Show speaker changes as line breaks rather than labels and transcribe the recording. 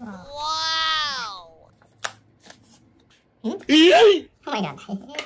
Wow!
Oh my god.